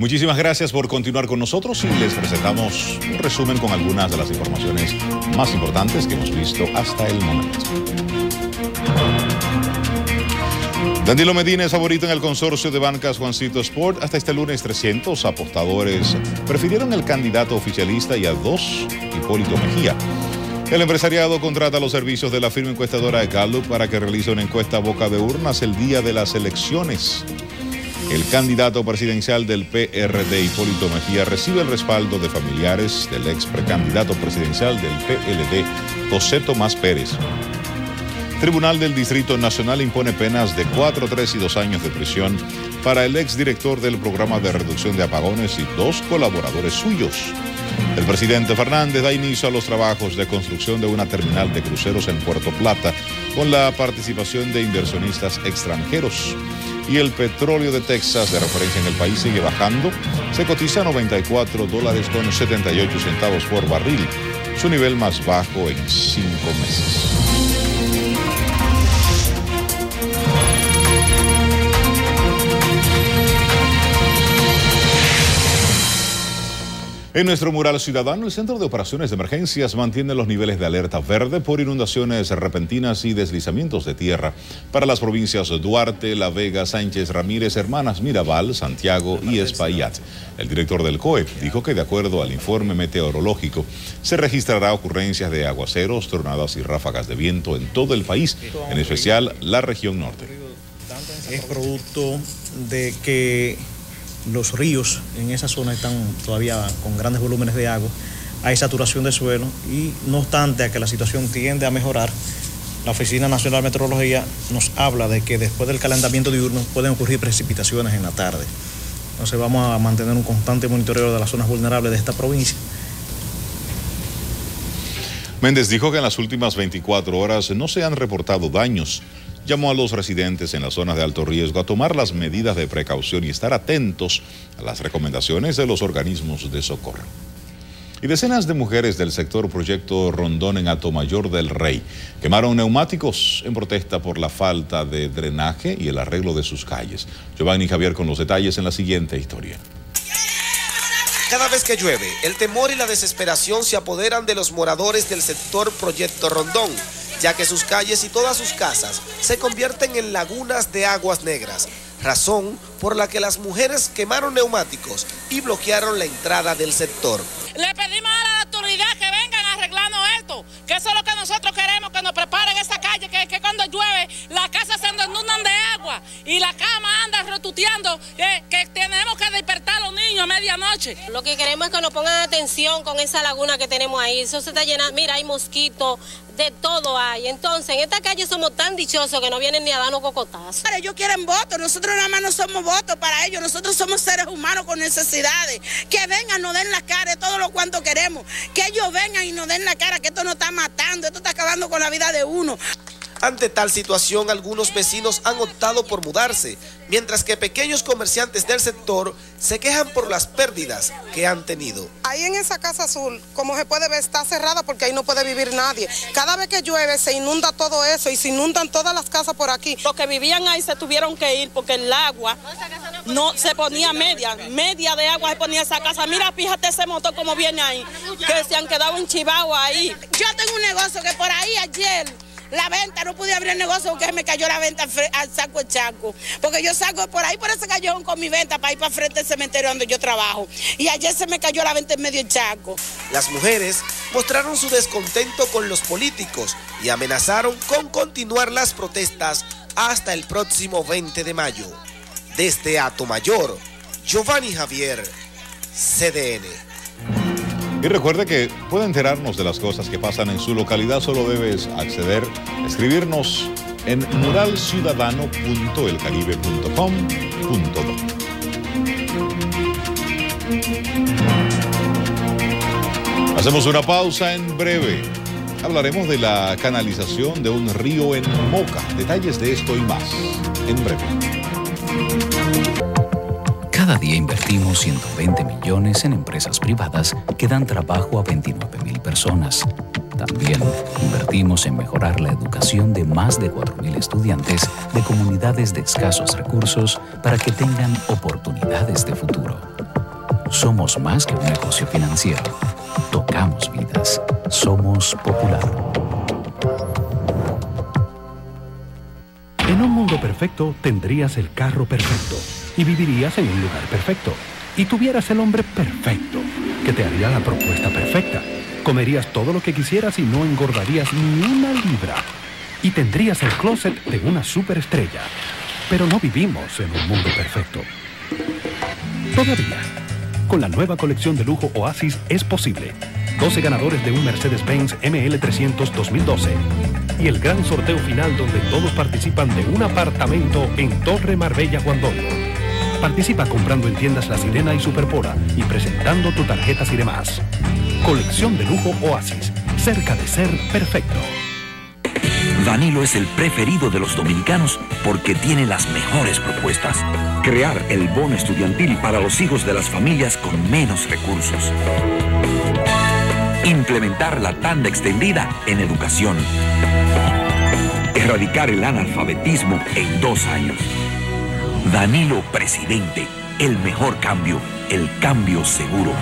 Muchísimas gracias por continuar con nosotros y les presentamos un resumen con algunas de las informaciones más importantes que hemos visto hasta el momento. Danilo Medina es favorito en el consorcio de bancas Juancito Sport. Hasta este lunes 300 apostadores prefirieron el candidato oficialista y a dos, Hipólito Mejía. El empresariado contrata los servicios de la firma encuestadora Gallup para que realice una encuesta a boca de urnas el día de las elecciones. El candidato presidencial del PRD, Hipólito Mejía, recibe el respaldo de familiares del ex precandidato presidencial del PLD, José Tomás Pérez. Tribunal del Distrito Nacional impone penas de 4, 3 y 2 años de prisión para el exdirector del programa de reducción de apagones y dos colaboradores suyos. El presidente Fernández da inicio a los trabajos de construcción de una terminal de cruceros en Puerto Plata con la participación de inversionistas extranjeros. Y el petróleo de Texas de referencia en el país sigue bajando. Se cotiza a 94 dólares con 78 centavos por barril, su nivel más bajo en cinco meses. En nuestro mural ciudadano, el Centro de Operaciones de Emergencias mantiene los niveles de alerta verde por inundaciones repentinas y deslizamientos de tierra para las provincias Duarte, La Vega, Sánchez Ramírez, Hermanas Mirabal, Santiago y Espaillat. El director del COE dijo que de acuerdo al informe meteorológico se registrará ocurrencias de aguaceros, tronadas y ráfagas de viento en todo el país, en especial la región norte. Es producto de que los ríos en esa zona están todavía con grandes volúmenes de agua, hay saturación de suelo y no obstante a que la situación tiende a mejorar, la Oficina Nacional de Meteorología nos habla de que después del calentamiento diurno pueden ocurrir precipitaciones en la tarde. Entonces vamos a mantener un constante monitoreo de las zonas vulnerables de esta provincia. Méndez dijo que en las últimas 24 horas no se han reportado daños llamó a los residentes en las zonas de alto riesgo a tomar las medidas de precaución y estar atentos a las recomendaciones de los organismos de socorro. Y decenas de mujeres del sector Proyecto Rondón en Mayor del Rey quemaron neumáticos en protesta por la falta de drenaje y el arreglo de sus calles. Giovanni Javier con los detalles en la siguiente historia. Cada vez que llueve, el temor y la desesperación se apoderan de los moradores del sector Proyecto Rondón ya que sus calles y todas sus casas se convierten en lagunas de aguas negras, razón por la que las mujeres quemaron neumáticos y bloquearon la entrada del sector. Le pedimos a la autoridad que vengan arreglando esto, que eso es lo que nosotros queremos, que nos preparen esa calle, que, cuando llueve las casas se inundan de agua y la cama anda rotuteando, que, que tenemos que despertar a medianoche. Lo que queremos es que nos pongan atención con esa laguna que tenemos ahí, eso se está llenando, mira, hay mosquitos, de todo hay. Entonces, en esta calle somos tan dichosos que no vienen ni a darnos cocotazos. Ellos quieren votos, nosotros nada más no somos votos para ellos, nosotros somos seres humanos con necesidades. Que vengan, nos den la cara, todo lo cuanto queremos. Que ellos vengan y nos den la cara, que esto nos está matando, esto está acabando con la vida de uno. Ante tal situación, algunos vecinos han optado por mudarse, mientras que pequeños comerciantes del sector se quejan por las pérdidas que han tenido. Ahí en esa casa azul, como se puede ver, está cerrada porque ahí no puede vivir nadie. Cada vez que llueve se inunda todo eso y se inundan todas las casas por aquí. Los que vivían ahí se tuvieron que ir porque el agua no se ponía media, media de agua se ponía esa casa. Mira, fíjate ese motor como viene ahí, que se han quedado enchivados ahí. Yo tengo un negocio que por ahí ayer la venta, no pude abrir el negocio porque me cayó la venta al saco de chaco. Porque yo salgo por ahí por ese callejón con mi venta para ir para frente del cementerio donde yo trabajo. Y ayer se me cayó la venta en medio chaco. Las mujeres mostraron su descontento con los políticos y amenazaron con continuar las protestas hasta el próximo 20 de mayo. Desde Mayor, Giovanni Javier, CDN. Y recuerde que puede enterarnos de las cosas que pasan en su localidad, solo debes acceder, escribirnos en muralciudadano.elcaribe.com.do. Hacemos una pausa en breve. Hablaremos de la canalización de un río en Moca. Detalles de esto y más en breve. Cada día invertimos 120 millones en empresas privadas que dan trabajo a 29 mil personas También invertimos en mejorar la educación de más de 4.000 estudiantes de comunidades de escasos recursos para que tengan oportunidades de futuro. Somos más que un negocio financiero. Tocamos vidas. Somos popular. En un mundo perfecto tendrías el carro perfecto y vivirías en un lugar perfecto y tuvieras el hombre perfecto que te haría la propuesta perfecta. Comerías todo lo que quisieras y no engordarías ni una libra. Y tendrías el closet de una superestrella. Pero no vivimos en un mundo perfecto. Todavía. Con la nueva colección de lujo Oasis es posible. 12 ganadores de un Mercedes-Benz ML300 2012. Y el gran sorteo final donde todos participan de un apartamento en Torre Marbella Guandolo. Participa comprando en tiendas La Sirena y Superpora y presentando tu tarjetas y demás. Colección de lujo Oasis, cerca de ser perfecto. Danilo es el preferido de los dominicanos porque tiene las mejores propuestas. Crear el bono estudiantil para los hijos de las familias con menos recursos. Implementar la tanda extendida en educación. Erradicar el analfabetismo en dos años. Danilo Presidente, el mejor cambio, el cambio seguro.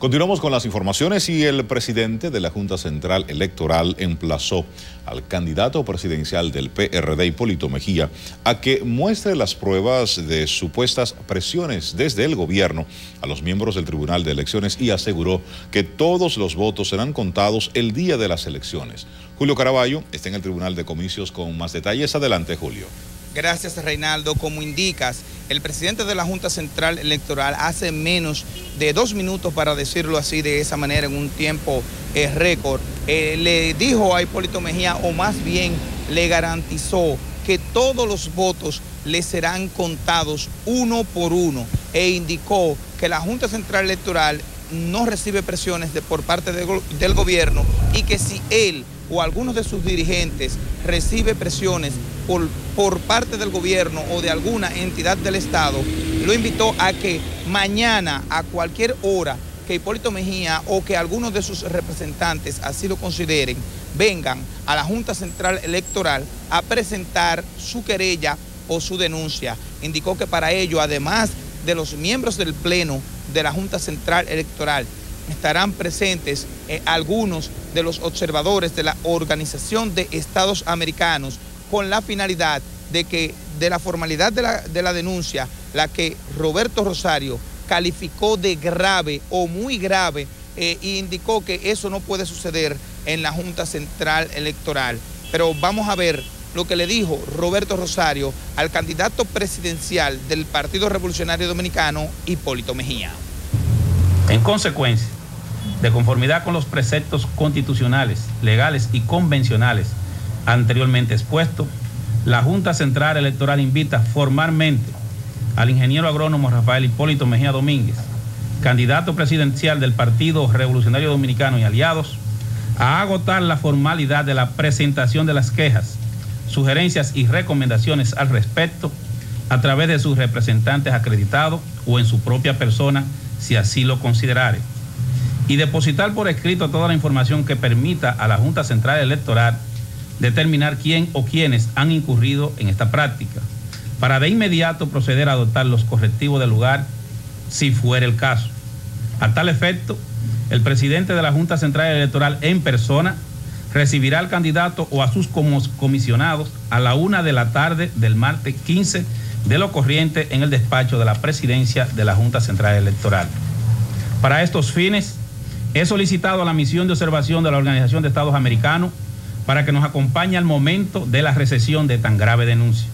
Continuamos con las informaciones y el presidente de la Junta Central Electoral emplazó al candidato presidencial del PRD, Hipólito Mejía, a que muestre las pruebas de supuestas presiones desde el gobierno a los miembros del Tribunal de Elecciones y aseguró que todos los votos serán contados el día de las elecciones. Julio Caraballo está en el Tribunal de Comicios con más detalles. Adelante, Julio. Gracias, Reinaldo. Como indicas, el presidente de la Junta Central Electoral hace menos de dos minutos, para decirlo así, de esa manera, en un tiempo eh, récord, eh, le dijo a Hipólito Mejía, o más bien le garantizó que todos los votos le serán contados uno por uno e indicó que la Junta Central Electoral no recibe presiones de, por parte del gobierno y que si él o algunos de sus dirigentes recibe presiones por, parte del gobierno o de alguna entidad del Estado, lo invitó a que mañana a cualquier hora que Hipólito Mejía o que algunos de sus representantes así lo consideren, vengan a la Junta Central Electoral a presentar su querella o su denuncia. Indicó que para ello, además de los miembros del Pleno de la Junta Central Electoral, estarán presentes eh, algunos de los observadores de la Organización de Estados Americanos con la finalidad de que de la formalidad de la, de la denuncia, la que Roberto Rosario calificó de grave o muy grave e indicó que eso no puede suceder en la Junta Central Electoral. Pero vamos a ver lo que le dijo Roberto Rosario al candidato presidencial del Partido Revolucionario Dominicano, Hipólito Mejía. En consecuencia, de conformidad con los preceptos constitucionales, legales y convencionales anteriormente expuestos, la Junta Central Electoral invita formalmente al ingeniero agrónomo Rafael Hipólito Mejía Domínguez, candidato presidencial del Partido Revolucionario Dominicano y aliados, a agotar la formalidad de la presentación de las quejas, sugerencias y recomendaciones al respecto a través de sus representantes acreditados o en su propia persona, si así lo considerare y depositar por escrito toda la información que permita a la Junta Central Electoral determinar quién o quiénes han incurrido en esta práctica, para de inmediato proceder a adoptar los correctivos del lugar si fuera el caso. A tal efecto, el presidente de la Junta Central Electoral en persona recibirá al candidato o a sus comisionados a la una de la tarde del martes 15 de lo corriente en el despacho de la presidencia de la Junta Central Electoral. Para estos fines, He solicitado a la misión de observación de la Organización de Estados Americanos para que nos acompañe al momento de la recesión de tan grave denuncia.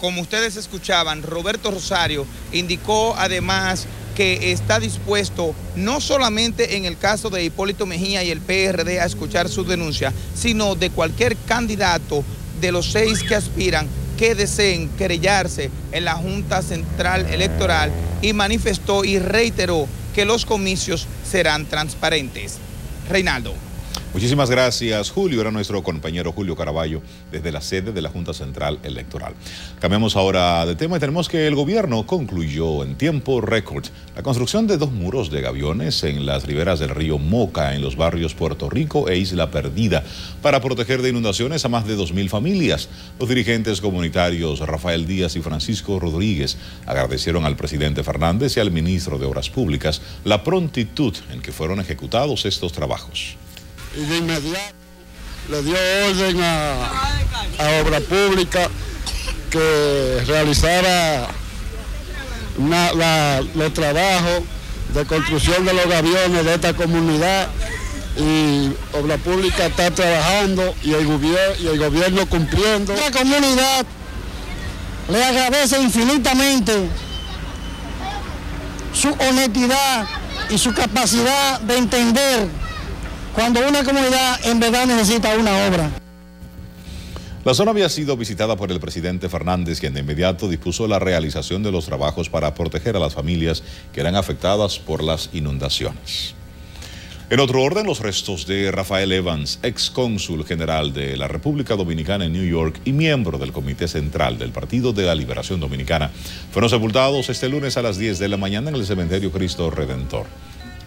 Como ustedes escuchaban, Roberto Rosario indicó además que está dispuesto no solamente en el caso de Hipólito Mejía y el PRD a escuchar su denuncia, sino de cualquier candidato de los seis que aspiran que deseen querellarse en la Junta Central Electoral y manifestó y reiteró que los comicios serán transparentes. Reinaldo. Muchísimas gracias, Julio. Era nuestro compañero Julio Caraballo desde la sede de la Junta Central Electoral. Cambiamos ahora de tema y tenemos que el gobierno concluyó en tiempo récord la construcción de dos muros de gaviones en las riberas del río Moca, en los barrios Puerto Rico e Isla Perdida, para proteger de inundaciones a más de 2.000 familias. Los dirigentes comunitarios Rafael Díaz y Francisco Rodríguez agradecieron al presidente Fernández y al ministro de Obras Públicas la prontitud en que fueron ejecutados estos trabajos y de inmediato le dio orden a, Obra Pública que realizara los trabajos de construcción de los gaviones de esta comunidad y Obra Pública está trabajando y el, y el gobierno cumpliendo. La comunidad le agradece infinitamente su honestidad y su capacidad de entender cuando una comunidad en verdad necesita una obra. La zona había sido visitada por el presidente Fernández, quien de inmediato dispuso la realización de los trabajos para proteger a las familias que eran afectadas por las inundaciones. En otro orden, los restos de Rafael Evans, ex cónsul general de la República Dominicana en New York y miembro del Comité Central del Partido de la Liberación Dominicana, fueron sepultados este lunes a las 10 de la mañana en el cementerio Cristo Redentor.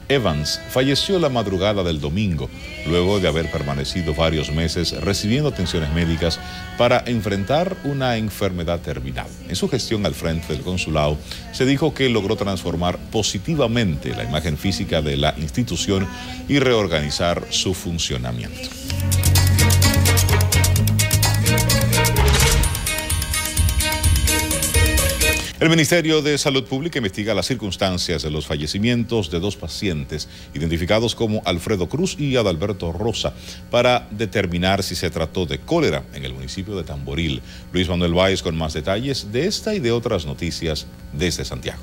Evans falleció la madrugada del domingo, luego de haber permanecido varios meses recibiendo atenciones médicas para enfrentar una enfermedad terminal. En su gestión al frente del consulado, se dijo que logró transformar positivamente la imagen física de la institución y reorganizar su funcionamiento. El Ministerio de Salud Pública investiga las circunstancias de los fallecimientos de dos pacientes identificados como Alfredo Cruz y Adalberto Rosa para determinar si se trató de cólera en el municipio de Tamboril. Luis Manuel Báez con más detalles de esta y de otras noticias desde Santiago.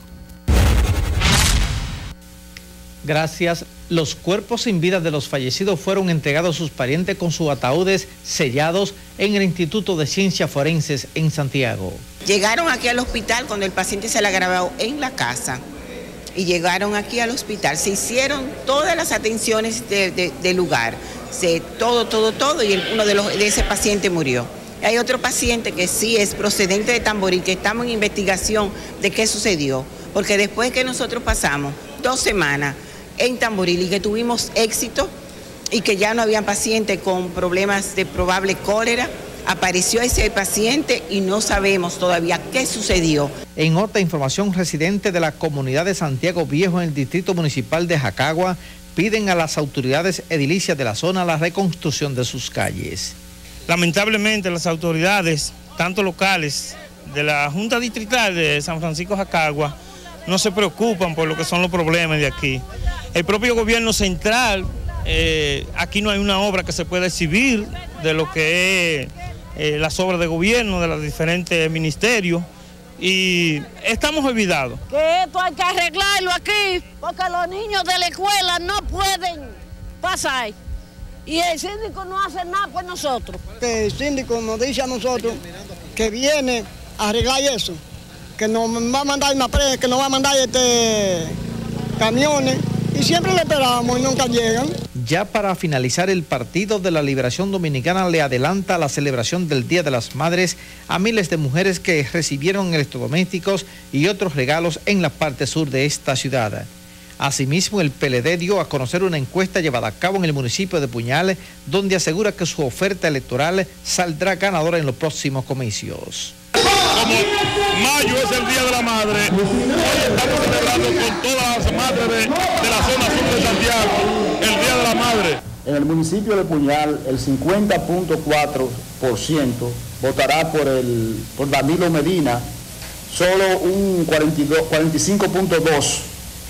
Gracias. Los cuerpos sin vida de los fallecidos fueron entregados a sus parientes con sus ataúdes sellados en el Instituto de Ciencias Forenses en Santiago. Llegaron aquí al hospital cuando el paciente se la grabó en la casa y llegaron aquí al hospital. Se hicieron todas las atenciones del lugar, se, todo, todo, todo y uno de, los, de ese paciente murió. Hay otro paciente que sí es procedente de Tamboril, que estamos en investigación de qué sucedió, porque después que nosotros pasamos dos semanas en Tamboril y que tuvimos éxito y que ya no habían pacientes con problemas de probable cólera, apareció ese paciente y no sabemos todavía qué sucedió. En otra información, residentes de la comunidad de Santiago Viejo en el distrito municipal de Jacagua piden a las autoridades edilicias de la zona la reconstrucción de sus calles. Lamentablemente las autoridades, tanto locales de la Junta Distrital de San Francisco Jacagua, no se preocupan por lo que son los problemas de aquí. El propio gobierno central, eh, aquí no hay una obra que se pueda exhibir de lo que es eh, las obras de gobierno de los diferentes ministerios y estamos olvidados. Que esto hay que arreglarlo aquí porque los niños de la escuela no pueden pasar y el síndico no hace nada por nosotros. el síndico nos dice a nosotros que viene a arreglar eso que nos va a mandar una pre, que nos va a mandar este camiones y siempre le esperamos y nunca llegan. Ya para finalizar el Partido de la Liberación Dominicana le adelanta la celebración del Día de las Madres a miles de mujeres que recibieron electrodomésticos y otros regalos en la parte sur de esta ciudad. Asimismo, el PLD dio a conocer una encuesta llevada a cabo en el municipio de Puñal, donde asegura que su oferta electoral saldrá ganadora en los próximos comicios como mayo es el Día de la Madre, hoy estamos celebrando con todas las madres de, la zona sur de Santiago el Día de la Madre. En el municipio de Puñal, el 50.4% votará por, el, por Danilo Medina, solo un 45.2%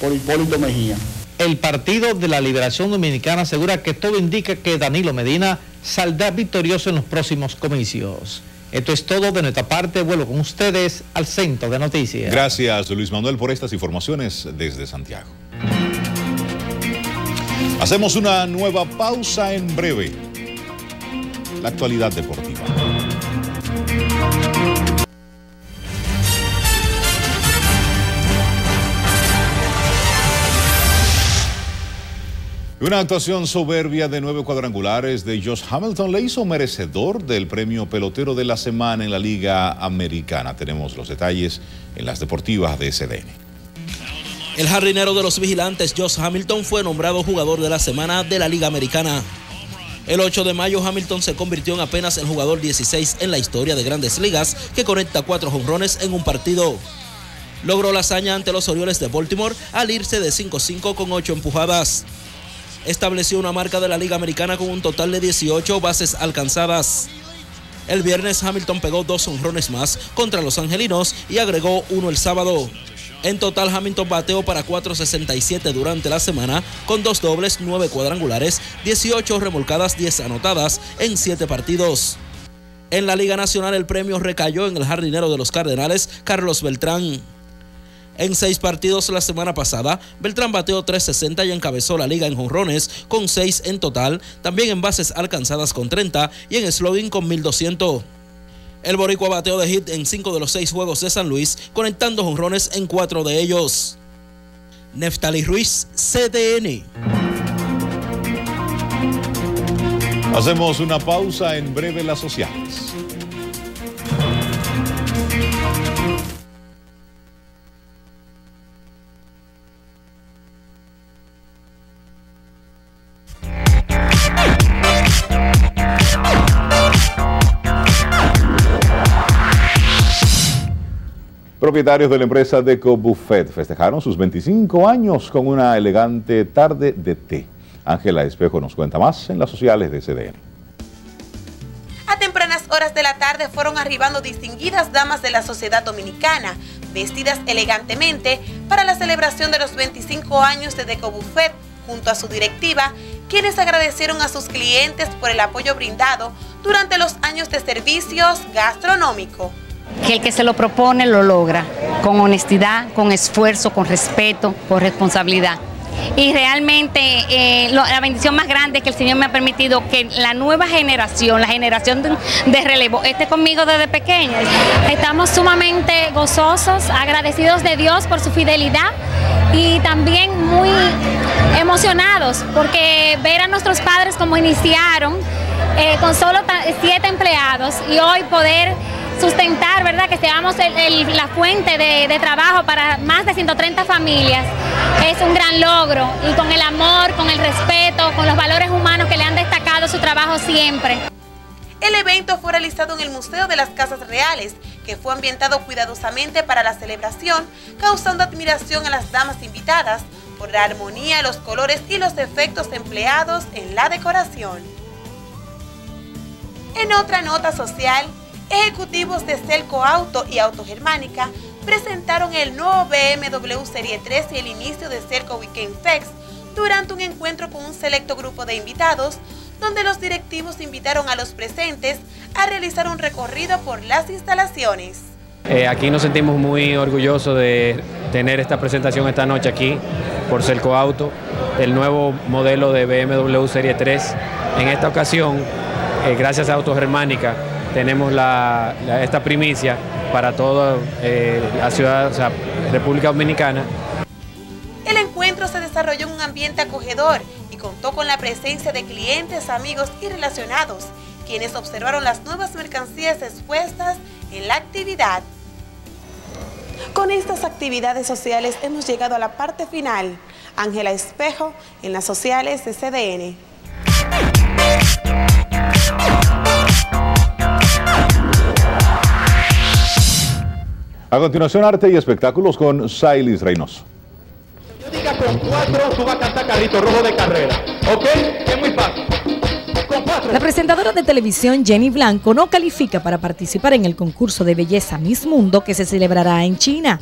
por Hipólito Mejía. El Partido de la Liberación Dominicana asegura que todo indica que Danilo Medina saldrá victorioso en los próximos comicios. Esto es todo de nuestra parte. Vuelvo con ustedes al centro de noticias. Gracias, Luis Manuel, por estas informaciones desde Santiago. Hacemos una nueva pausa en breve. La actualidad deportiva. Una actuación soberbia de nueve cuadrangulares de Josh Hamilton le hizo merecedor del premio pelotero de la semana en la Liga Americana. Tenemos los detalles en las deportivas de SDN. El jardinero de los vigilantes, Josh Hamilton, fue nombrado jugador de la semana de la Liga Americana. El 8 de mayo, Hamilton se convirtió en apenas el jugador 16 en la historia de grandes ligas que conecta cuatro jonrones en un partido. Logró la hazaña ante los Orioles de Baltimore al irse de 5-5 con 8 empujadas. Estableció una marca de la Liga Americana con un total de 18 bases alcanzadas. El viernes Hamilton pegó dos honrones más contra los angelinos y agregó uno el sábado. En total, Hamilton bateó para 4.67 durante la semana, con dos dobles, nueve cuadrangulares, 18 remolcadas, 10 anotadas en 7 partidos. En la Liga Nacional, el premio recayó en el jardinero de los Cardenales, Carlos Beltrán. En seis partidos la semana pasada, Beltrán bateó 3.60 y encabezó la liga en jonrones con 6 en total, también en bases alcanzadas con 30 y en slogan con 1.200. El boricua bateó de hit en 5 de los 6 juegos de San Luis, conectando jonrones en 4 de ellos. Neftali Ruiz, CDN. Hacemos una pausa en breve las sociales. Propietarios de la empresa Deco Buffet festejaron sus 25 años con una elegante tarde de té. Ángela Espejo nos cuenta más en las sociales de CDN. A tempranas horas de la tarde fueron arribando distinguidas damas de la sociedad dominicana, vestidas elegantemente para la celebración de los 25 años de Deco Buffet junto a su directiva, quienes agradecieron a sus clientes por el apoyo brindado durante los años de servicios gastronómicos que el que se lo propone lo logra, con honestidad, con esfuerzo, con respeto, con responsabilidad. Y realmente eh, la bendición más grande que el Señor me ha permitido que la nueva generación, la generación de, de, relevo, esté conmigo desde pequeña. Estamos sumamente gozosos, agradecidos de Dios por su fidelidad y también muy emocionados porque ver a nuestros padres como iniciaron eh, con solo siete empleados y hoy poder sustentar, ¿verdad? Que seamos la fuente de, de, trabajo para más de 130 familias. Es un gran logro y con el amor, con el respeto, con los valores humanos que le han destacado su trabajo siempre. El evento fue realizado en el Museo de las Casas Reales, que fue ambientado cuidadosamente para la celebración, causando admiración a las damas invitadas por la armonía, los colores y los efectos empleados en la decoración. En otra nota social, ejecutivos de Celco Auto y Autogermánica presentaron el nuevo BMW Serie 3 y el inicio de Celco Weekend Fest durante un encuentro con un selecto grupo de invitados, donde los directivos invitaron a los presentes a realizar un recorrido por las instalaciones. Eh, aquí nos sentimos muy orgullosos de tener esta presentación esta noche aquí por Celco Auto, el nuevo modelo de BMW Serie 3. En esta ocasión, eh, gracias a Autogermánica, tenemos la, esta primicia para toda eh, la ciudad, o República Dominicana. El encuentro se desarrolló en un ambiente acogedor y contó con la presencia de clientes, amigos y relacionados, quienes observaron las nuevas mercancías expuestas en la actividad. Con estas actividades sociales hemos llegado a la parte final. Ángela Espejo en las sociales de CDN. A continuación, arte y espectáculos con Sailis Reynoso. Yo diga con cuatro, tú vas a cantar carrito rojo de carrera. ¿Ok? Es muy fácil. La presentadora de televisión Jenny Blanco no califica para participar en el concurso de belleza Miss Mundo que se celebrará en China.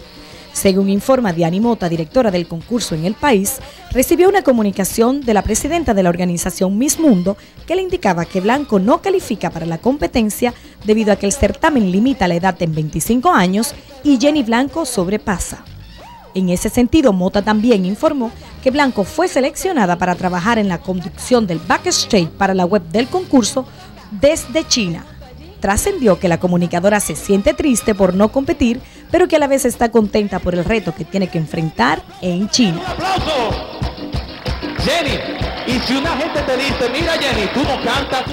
Según informa Diani Mota, directora del concurso en el país, recibió una comunicación de la presidenta de la organización Miss Mundo que le indicaba que Blanco no califica para la competencia debido a que el certamen limita la edad en 25 años y Jenny Blanco sobrepasa. En ese sentido, Mota también informó que Blanco fue seleccionada para trabajar en la conducción del backstage para la web del concurso desde China. Trascendió que la comunicadora se siente triste por no competir, pero que a la vez está contenta por el reto que tiene que enfrentar en China. ¡Un aplauso! Jenny, Y si una gente te dice, mira Jenny, tú no cantas, tú